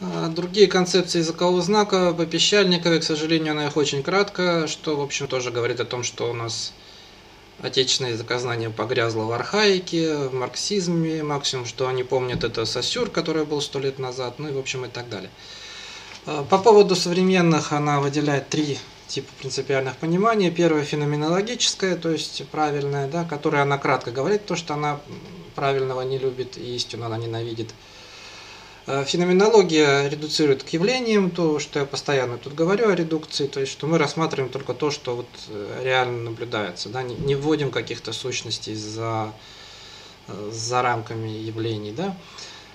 А другие концепции языкового знака по Пещальниковой, к сожалению, она их очень кратко, что, в общем, тоже говорит о том, что у нас отечественное языкознание погрязло в архаике, в марксизме, максимум, что они помнят, это Сосюр, который был сто лет назад, ну и, в общем, и так далее. А по поводу современных она выделяет три типа принципиальных пониманий. Первое феноменологическое, то есть правильное, да, которое она кратко говорит, то, что она правильного не любит и истину она ненавидит. Э, феноменология редуцирует к явлениям, то, что я постоянно тут говорю о редукции, то есть, что мы рассматриваем только то, что вот э, реально наблюдается, да, не, не вводим каких-то сущностей за, э, за рамками явлений, да.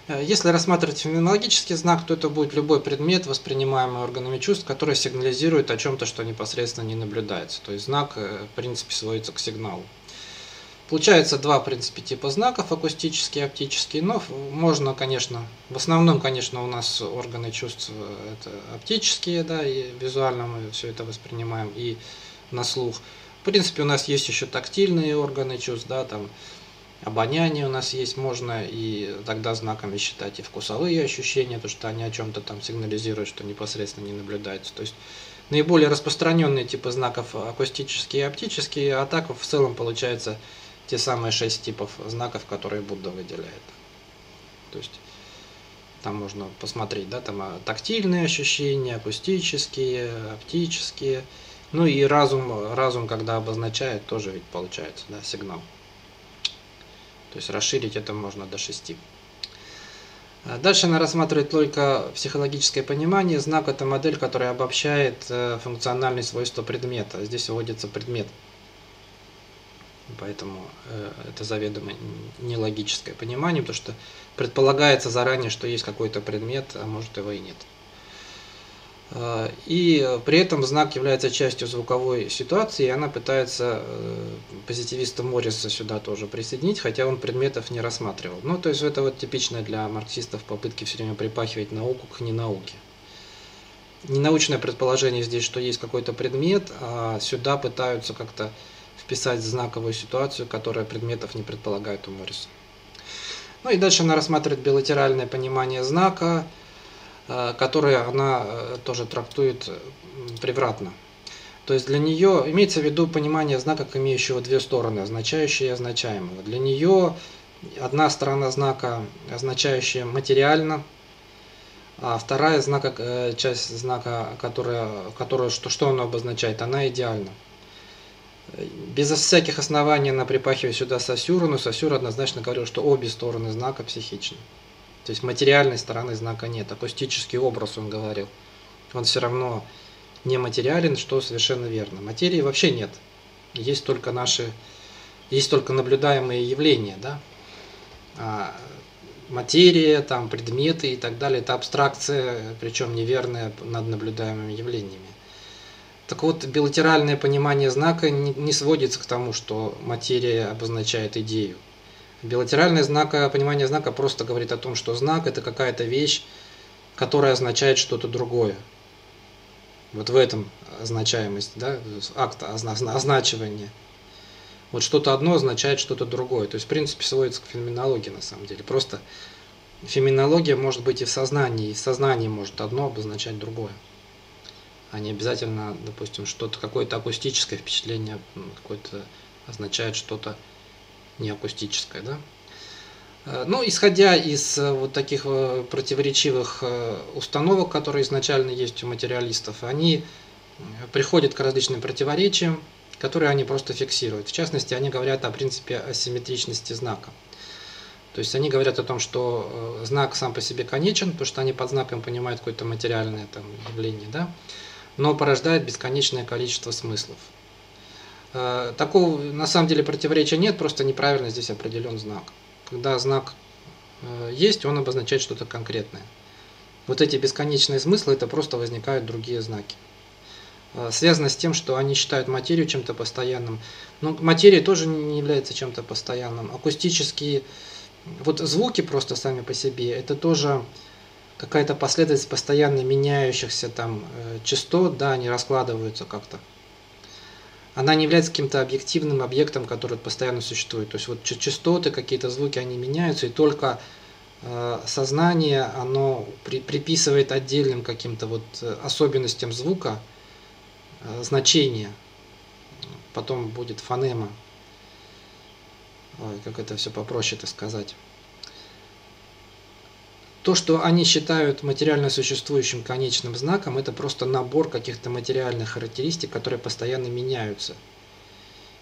Если рассматривать феноменологический знак, то это будет любой предмет, воспринимаемый органами чувств, который сигнализирует о чем-то, что непосредственно не наблюдается. То есть знак, в принципе, сводится к сигналу. Получается два, в принципе, типа знаков, акустические и оптические, но можно, конечно, в основном, конечно, у нас органы чувств это оптические, да, и визуально мы все это воспринимаем, и на слух. В принципе, у нас есть еще тактильные органы чувств, да, там обоняние у нас есть, можно и тогда знаками считать и вкусовые ощущения, то что они о чем-то там сигнализируют, что непосредственно не наблюдается. То есть наиболее распространенные типы знаков акустические и оптические, а так в целом получается те самые шесть типов знаков, которые Будда выделяет. То есть там можно посмотреть, да, там а, тактильные ощущения, акустические, оптические, ну и разум, разум, когда обозначает, тоже ведь получается, да, сигнал. То есть расширить это можно до шести. А дальше она рассматривает только психологическое понимание. Знак – это модель, которая обобщает э, функциональные свойства предмета. Здесь вводится предмет – Поэтому э, это заведомо нелогическое понимание, потому что предполагается заранее, что есть какой-то предмет, а может его и нет. Э, и при этом знак является частью звуковой ситуации, и она пытается э, позитивиста Морриса сюда тоже присоединить, хотя он предметов не рассматривал. Ну, то есть это вот типичное для марксистов попытки все время припахивать науку к ненауке. Ненаучное предположение здесь, что есть какой-то предмет, а сюда пытаются как-то вписать знаковую ситуацию, которая предметов не предполагает у Морриса. Ну и дальше она рассматривает билатеральное понимание знака, э, которое она э, тоже трактует превратно. То есть для нее имеется в виду понимание знака, как имеющего две стороны, означающее и означаемого. Для нее одна сторона знака, означающая материально, а вторая знака, э, часть знака, которая, которая что, что она обозначает, она идеальна без всяких оснований она припахивает сюда Сосюру, но Сосюр однозначно говорил, что обе стороны знака психичны. То есть материальной стороны знака нет, акустический образ он говорил. Он все равно не материален, что совершенно верно. Материи вообще нет. Есть только наши, есть только наблюдаемые явления, да. А материя, там предметы и так далее, это абстракция, причем неверная над наблюдаемыми явлениями. Так вот, билатеральное понимание знака не сводится к тому, что материя обозначает идею. Билатеральное знака, понимание знака просто говорит о том, что знак – это какая-то вещь, которая означает что-то другое. Вот в этом означаемость, да, акт означивания. Вот что-то одно означает что-то другое. То есть, в принципе, сводится к феноменологии на самом деле. Просто феноменология может быть и в сознании, и в сознании может одно обозначать другое а не обязательно, допустим, что-то, какое-то акустическое впечатление какое-то означает что-то не акустическое, да? Э, ну, исходя из э, вот таких э, противоречивых установок, которые изначально есть у материалистов, они приходят к различным противоречиям, которые они просто фиксируют. В частности, они говорят о принципе асимметричности знака. То есть они говорят о том, что знак сам по себе конечен, потому что они под знаком понимают какое-то материальное там, явление, да? Но порождает бесконечное количество смыслов. Э, такого на самом деле противоречия нет, просто неправильно здесь определен знак. Когда знак э, есть, он обозначает что-то конкретное. Вот эти бесконечные смыслы, это просто возникают другие знаки. Э, связано с тем, что они считают материю чем-то постоянным. Но материя тоже не является чем-то постоянным. Акустические, вот звуки просто сами по себе, это тоже какая-то последовательность постоянно меняющихся там э, частот, да, они раскладываются как-то. Она не является каким-то объективным объектом, который постоянно существует. То есть вот частоты, какие-то звуки, они меняются, и только э, сознание, оно при, приписывает отдельным каким-то вот э, особенностям звука значение. Потом будет фонема. Ой, как это все попроще-то сказать. То, что они считают материально существующим конечным знаком, это просто набор каких-то материальных характеристик, которые постоянно меняются.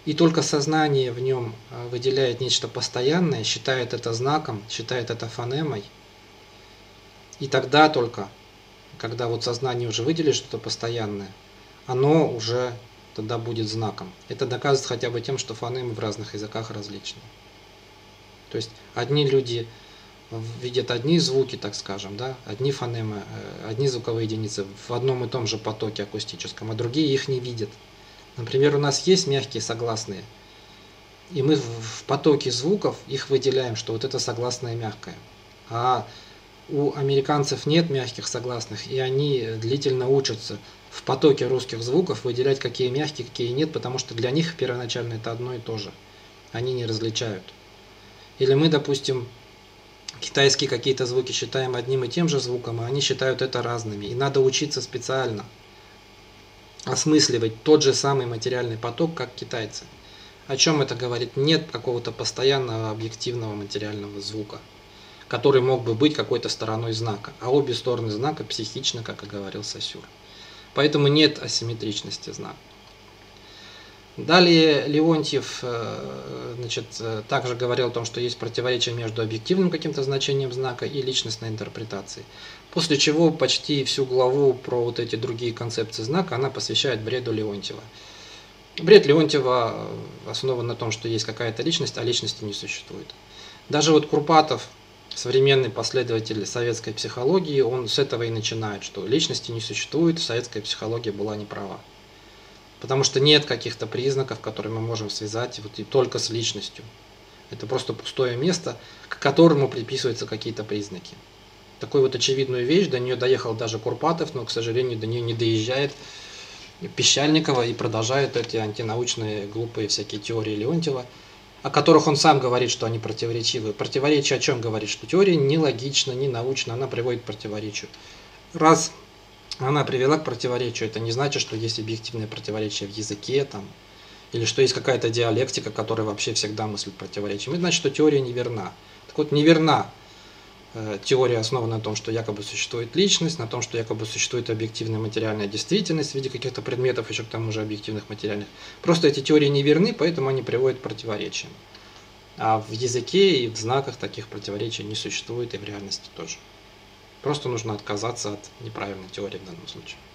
И только сознание в нем э, выделяет нечто постоянное, считает это знаком, считает это фонемой. И тогда только, когда вот сознание уже выделит что-то постоянное, оно уже тогда будет знаком. Это доказывается хотя бы тем, что фонемы в разных языках различны. То есть одни люди видят одни звуки, так скажем, да, одни фонемы, э, одни звуковые единицы в одном и том же потоке акустическом, а другие их не видят. Например, у нас есть мягкие согласные, и мы в потоке звуков их выделяем, что вот это согласное мягкое. А у американцев нет мягких согласных, и они длительно учатся в потоке русских звуков выделять, какие мягкие, какие нет, потому что для них первоначально это одно и то же. Они не различают. Или мы, допустим, китайские какие-то звуки считаем одним и тем же звуком, а они считают это разными. И надо учиться специально осмысливать тот же самый материальный поток, как китайцы. О чем это говорит? Нет какого-то постоянного объективного материального звука, который мог бы быть какой-то стороной знака. А обе стороны знака психичны, как и говорил Сосюр. Поэтому нет асимметричности знака. Далее Леонтьев э, значит, э, также говорил о том, что есть противоречие между объективным каким-то значением знака и личностной интерпретацией. После чего почти всю главу про вот эти другие концепции знака она посвящает бреду Леонтьева. Бред Леонтьева э, основан на том, что есть какая-то личность, а личности не существует. Даже вот Курпатов, современный последователь советской психологии, он с этого и начинает, что личности не существует, советская психология была неправа. Потому что нет каких-то признаков, которые мы можем связать вот и только с личностью. Это просто пустое место, к которому приписываются какие-то признаки. Такую вот очевидную вещь, до нее доехал даже Курпатов, но, к сожалению, до нее не доезжает Пещальникова и продолжает эти антинаучные глупые всякие теории Леонтьева, о которых он сам говорит, что они противоречивы. Противоречие о чем говорит? Что теория нелогична, не научна, она приводит к противоречию. Раз она привела к противоречию. Это не значит, что есть объективное противоречие в языке, там, или что есть какая-то диалектика, которая вообще всегда мыслит противоречием. Это значит, что теория неверна. Так вот, неверна э, теория основана на том, что якобы существует личность, на том, что якобы существует объективная материальная действительность в виде каких-то предметов, еще к тому же объективных материальных. Просто эти теории неверны, поэтому они приводят к противоречиям. А в языке и в знаках таких противоречий не существует, и в реальности тоже. Просто нужно отказаться от неправильной теории в данном случае.